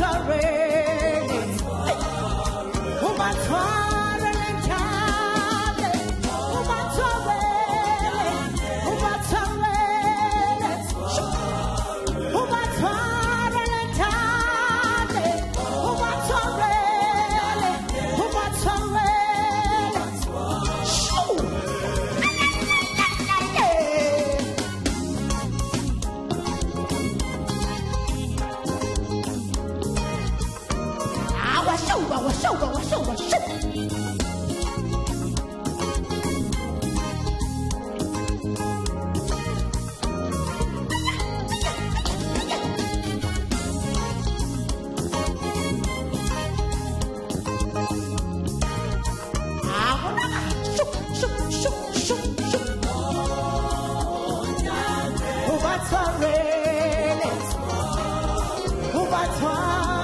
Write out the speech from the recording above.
Nazareth. 秀吧，我瘦吧，我瘦吧，秀！啊，我那秀秀秀秀秀！Oh。